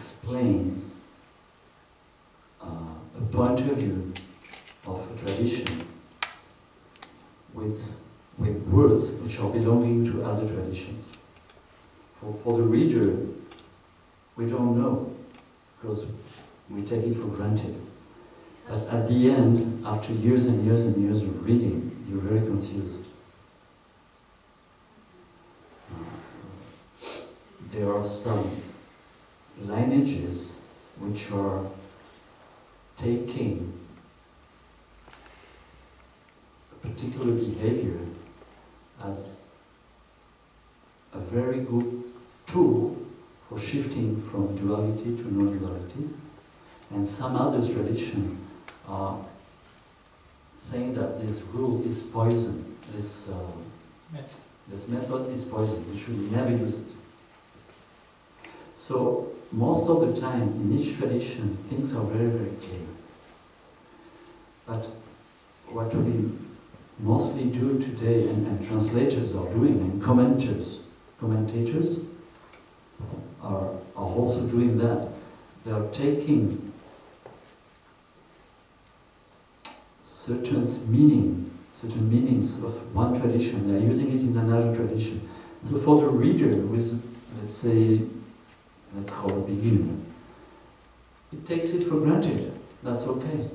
explain uh, a point of view of a tradition with, with words which are belonging to other traditions. For, for the reader, we don't know because we take it for granted. But at the end, after years and years and years of reading, you're very confused. There are some lineages which are taking a particular behavior as a very good tool for shifting from duality to non-duality, and some other tradition are saying that this rule is poison, this, uh, this method is poison, we should never use it. So most of the time in each tradition things are very, very clear. But what we mostly do today, and, and translators are doing, and commenters, commentators are, are also doing that. They are taking certain meaning, certain meanings of one tradition, they are using it in another tradition. So for the reader is, let's say, let's call it beginner, it takes it for granted. That's okay.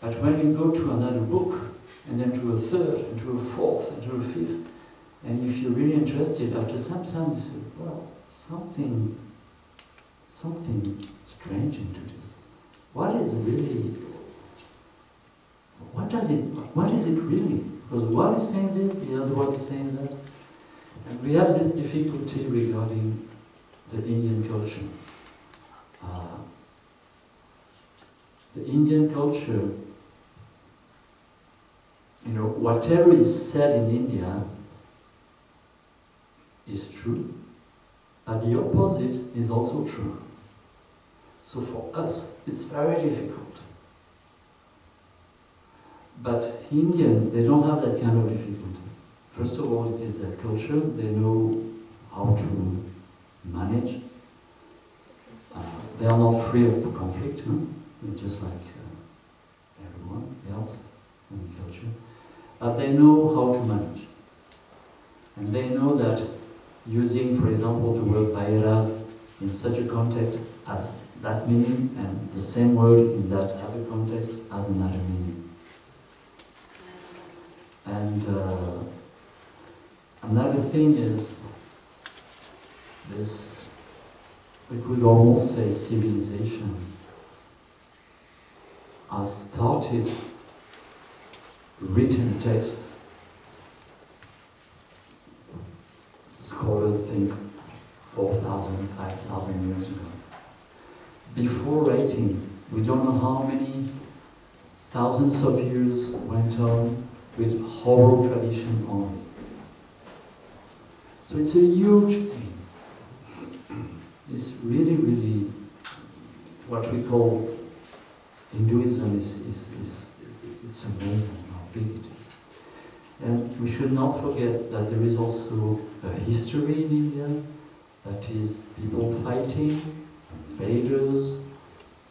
But when you go to another book, and then to a third, and to a fourth, and to a fifth, and if you're really interested, after some time you say, well, something, something strange into this. What is really, what does it, what is it really? Because one is saying this, the other one is saying that. And we have this difficulty regarding the Indian culture. Uh, the Indian culture, you know, whatever is said in India is true, and the opposite is also true. So for us, it's very difficult. But Indian, they don't have that kind of difficulty. First of all, it is their culture. They know how to manage. Uh, they are not free of the conflict, huh? Just like uh, everyone else in the culture. But they know how to manage. And they know that using, for example, the word Bhairav in such a context has that meaning, and the same word in that other context has another meaning. And uh, another thing is this, we could almost say civilization, has started written text. Scholars think 4,000, 5,000 years ago. Before writing, we don't know how many thousands of years went on with oral tradition only. So it's a huge thing. It's really, really what we call Hinduism is, is, is it's amazing how big it is. And we should not forget that there is also a history in India that is people fighting, invaders,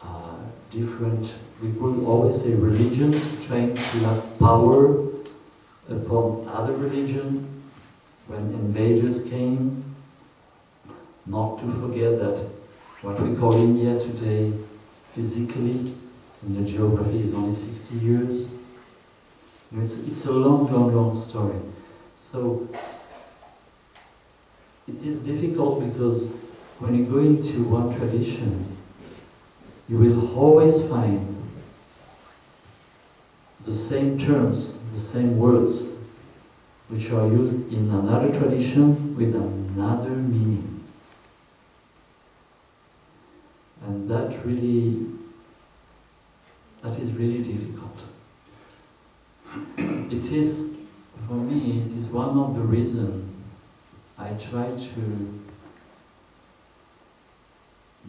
uh, different, we could always say religions trying to have power upon other religion when invaders came. Not to forget that what we call India today, physically, in the geography, is only 60 years. It's, it's a long, long, long story. So, it is difficult because when you go into one tradition, you will always find the same terms, the same words, which are used in another tradition with another meaning. That really, that is really difficult. It is, for me, it is one of the reasons I try to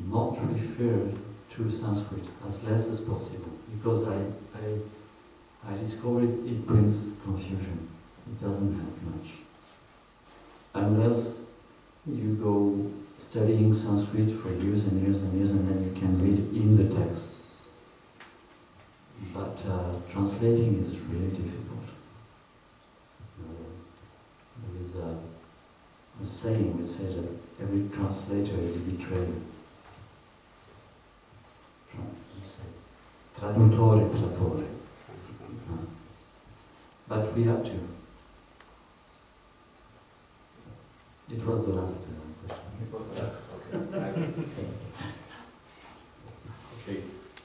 not refer to Sanskrit as less as possible, because I, I, I discover it, it brings confusion. It doesn't help much. Unless you go studying Sanskrit for years and years and years, and then you can read in the text. But uh, translating is really difficult. Uh, there is a, a saying which says that every translator is a betrayer. Tra- traduttore, traditore. Uh, but we have to. It was the last uh, question. Was the last, okay. Okay,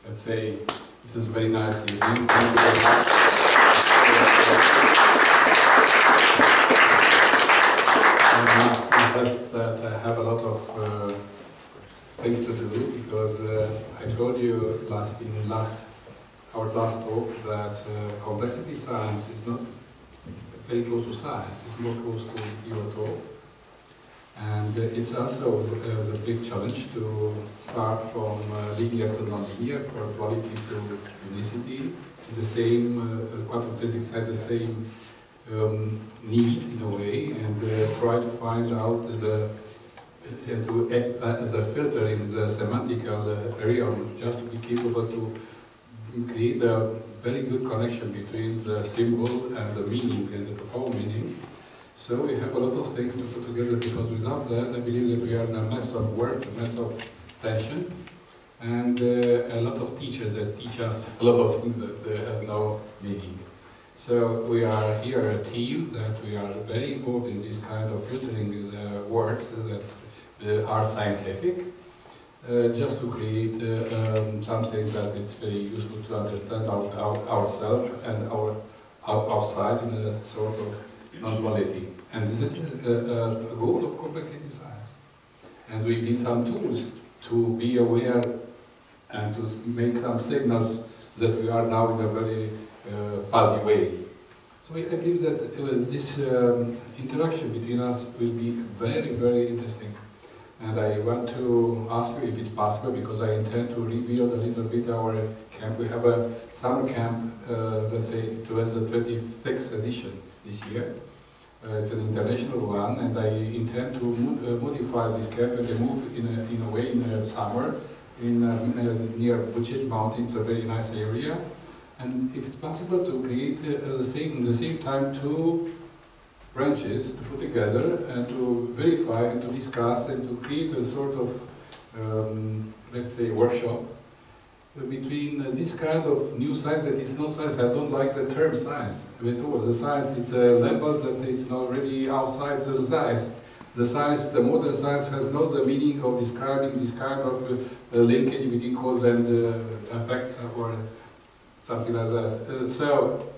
let's say it was very nice evening. Thank you very much. I that I have a lot of uh, things to do because uh, I told you last in last our last talk that uh, complexity science is not very close to science, it's more close to your talk. And uh, it's also a big challenge to start from uh, linear to non-linear, for duality to unicity. The same, uh, quantum physics has the same um, need in a way, and uh, try to find out the, and to act as a filter in the semantical uh, area, just to be capable to create a very good connection between the symbol and the meaning and the profound meaning. So we have a lot of things to put together because without that I believe that we are in a mess of words, a mess of tension, and uh, a lot of teachers that teach us a lot of things that uh, has no meaning. So we are here a team that we are very involved in this kind of filtering the words that uh, are scientific, uh, just to create uh, um, something that is very useful to understand our, our, ourselves and our, our outside in a sort of non-duality. And this is a, a goal of complexity science. And we need some tools to be aware and to make some signals that we are now in a very uh, fuzzy way. So I believe that uh, this um, interaction between us will be very, very interesting. And I want to ask you if it's possible, because I intend to rebuild a little bit our camp. We have a summer camp, uh, let's say it the 26th edition this year. Uh, it's an international one, and I intend to mo uh, modify this camp and move in a, in a way in the summer in uh, near Bucegi Mountains, a very nice area. And if it's possible to create uh, the same, the same time two branches to put together and to verify and to discuss and to create a sort of, um, let's say, workshop between this kind of new science that is not science. I don't like the term science I at all. The science, it's a level that it's already outside the science. The science, the modern science has not the meaning of describing this kind of uh, linkage between cause and uh, effects or something like that. Uh, so,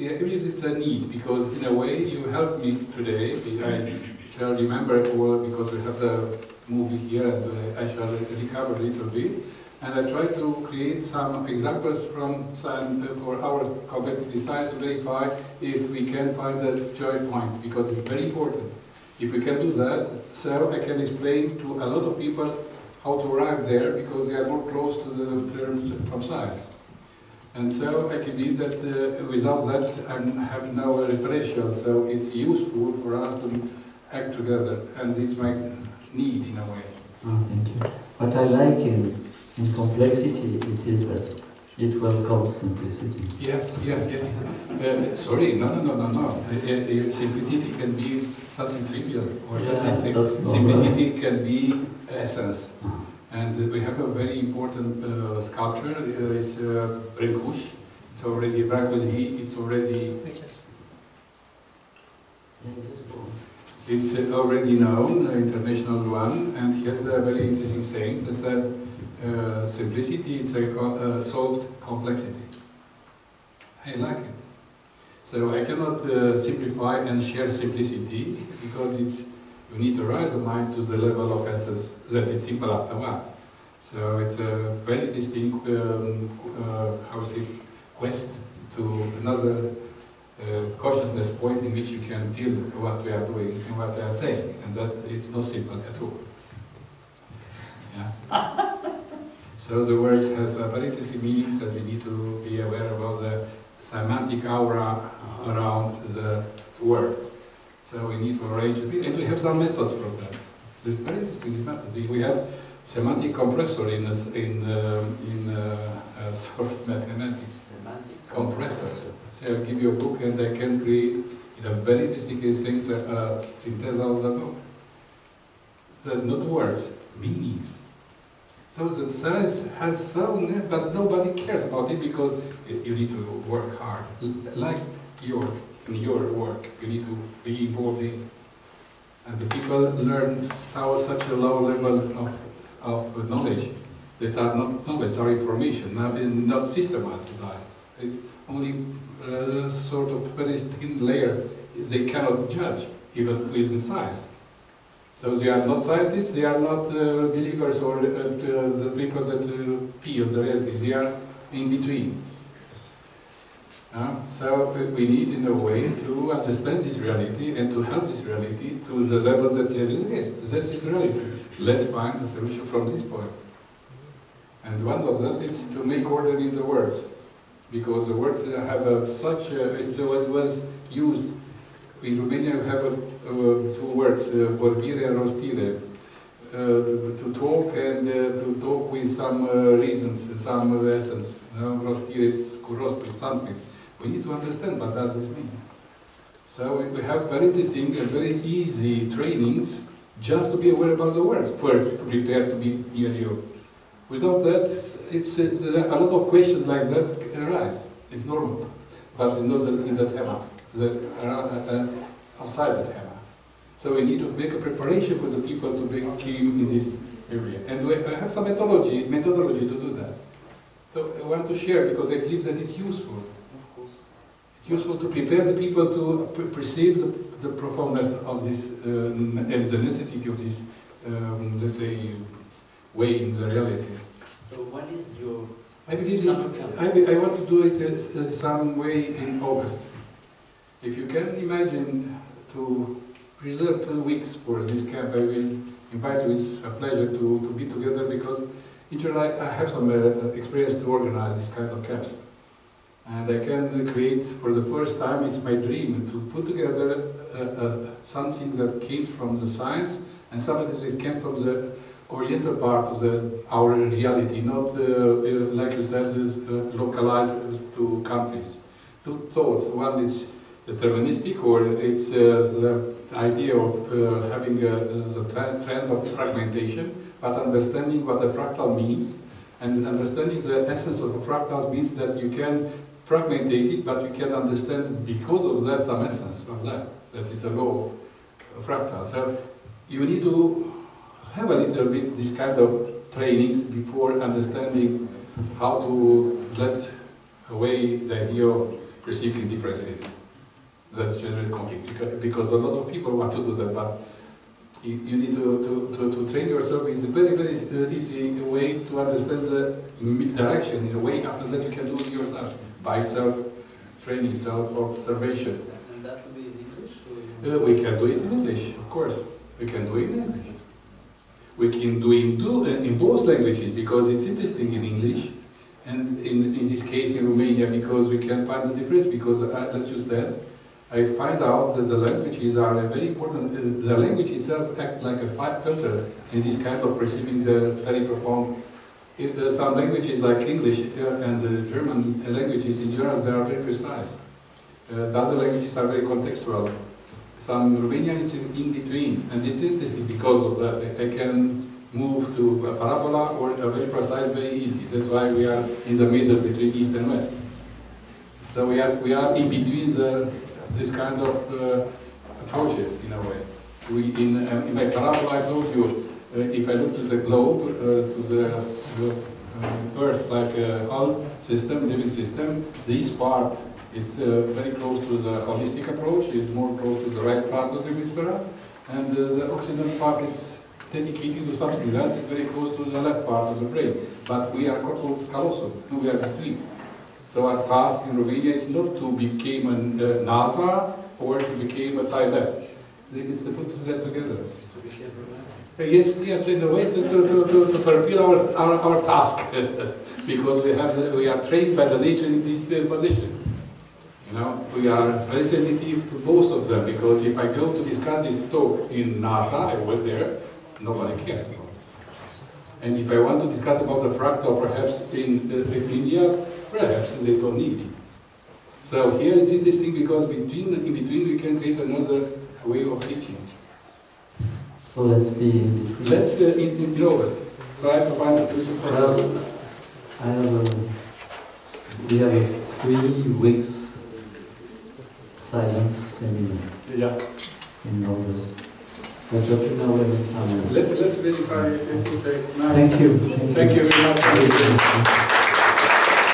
yeah, it's a need because in a way you helped me today. I shall remember well because we have the movie here and uh, I shall recover a little bit. And I try to create some examples from science for our competitive science to verify if we can find that joint point because it's very important. If we can do that, so I can explain to a lot of people how to arrive there because they are more close to the terms from science. And so I can believe that uh, without that I have no referential, so it's useful for us to act together, and it's my need in a way. Oh, thank you. What I like in, in complexity, it is that it will welcomes simplicity. Yes, yes, yes. Uh, sorry, no, no, no, no, no. Uh, uh, simplicity can be something trivial, or Yeah, something. sim- simplicity can be essence. And we have a very important uh, sculpture, uh, it's uh, Brinkush. It's already, Brancusi, it's already, yeah, just go on. it's uh, already known, the international one, and he has a very interesting saying that said, uh, simplicity, it's a co- uh, solved complexity. I like it. So I cannot uh, simplify and share simplicity because it's, you need to raise the mind to the level of essence that is simple after one. So it's a very distinct, um, uh, how it, quest to another uh, consciousness point in which you can feel what we are doing and what we are saying, and that it's not simple at all. Yeah. so the words has a very interesting meaning that we need to be aware about the semantic aura around the word. So we need to arrange it, and we have some methods for that. It's very interesting method. We- have semantic compressor in a, s- in um, in a sort of mathematics Semantic compressor. So I'll give you a book and I can create in a very interesting things a uh, synthesis of the book. So not words, meanings. So the science has so net, but nobody cares about it because you need to work hard. Like your in your work, you need to be involved in. And the people learn so such a low level of, of knowledge that are not knowledge, are information, not, not systematized. It's only uh, sort of very thin layer they cannot judge, even within science. So they are not scientists, they are not uh, believers or uh, the people that uh, feel the reality, they are in between. Uh, so we need in a way to understand this reality and to help this reality to the level that it exists. That is reality. Let's find the solution from this point. And one of that is to make order in the words. Because the words uh, have a, such a, it was, was used, in Romania you have a, uh, two words, uh, vorbire and rostire, uh, to talk and uh, to talk with some uh, reasons, some essence. You know, rostire, it's rost, it's something. We need to understand what does this mean. So we- have very distinct and very easy trainings just to be aware about the words. First, to prepare to be near you. Without that, it's, it's a lot of questions like that arise. It's normal, but not in that hammer, the, uh, uh, outside that hammer. So we need to make a preparation for the people to be keen in this area. And we have some methodology, methodology to do that. So I want to share because I believe that it's useful. Of course. It's useful to prepare the people to perceive the, the profoundness of this uh, and the necessity of this, um, let's say, way in the reality. So what is your I believe this. I, I want to do it uh, some way in August. If you can imagine to reserve two weeks for this camp, I will invite you. It's a pleasure to, to be together because in July I have some uh, experience to organize this kind of camps. And I can create, for the first time, it's my dream to put together uh, uh, something that came from the science and something that came from the oriental part of the, our reality, not, uh, uh, like you said, uh, localized to countries. Two thoughts. One is deterministic, or it's uh, the idea of uh, having a, the trend of fragmentation, but understanding what a fractal means, and understanding the essence of a fractal means that you can fragment it, but you can understand because of that some essence of that. That is the law of fractal. So you need to have a little bit this kind of trainings before understanding how to let away the idea of perceiving differences that generate conflict. Because, a lot of people want to do that, but you, you need to, to, to, to train yourself in a very, very easy way to understand the direction in a way after that you can do it yourself by self training, self observation. And that will be in English? or- Uh, we can do it in English, of course. We can do it in English. We can do it in, two, uh, in both languages because it's interesting in English and in, in this case in Romania because we can find the difference because uh, as you said, I find out that the languages are a very important, uh, the language itself acts like a filter in this kind of perceiving the very profound. It, uh, some languages like English uh, and the German languages in general, they are very precise. Uh, the other languages are very contextual some Romanian is in between, and it's interesting because of that. I can move to a parabola or a very precise, very easy. That's why we are in the middle between east and west. So we are we are in between the this kind of uh, approaches in a way. We in in my parabola I told you uh, if I look to the globe uh, to the, uh, Earth like a whole system, living system, this part is uh, very close to the holistic approach, it's more close to the right part of the hemisphere, and uh, the Occidental part is dedicated to something else, it's very close to the left part of the brain. But we are callosum, we are between. So our task in Romania is not to become a uh, NASA or to become a Tibet. It's to put that together. To be careful, right? Uh, Yes, yes, in a way to, to, to, to, fulfill our, our, our task, because we have, the- we are trained by the nature in this uh, position. You know, we are very sensitive to both of them, because if I go to discuss this talk in NASA, I was there, nobody cares about it. And if I want to discuss about the fractal perhaps in, uh, in India, perhaps they don't need it. So here it's interesting because between, in between we can create another way of teaching. So let's be in between. Let's, uh, in, in, know, try to find a solution for that. Well, I have a, we have a three weeks silence seminar Yeah. in August. But let me know when you come. Let's, let's verify nice. Thank you. Thank you very much.